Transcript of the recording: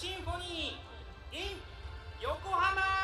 シンフォニー in 横浜「「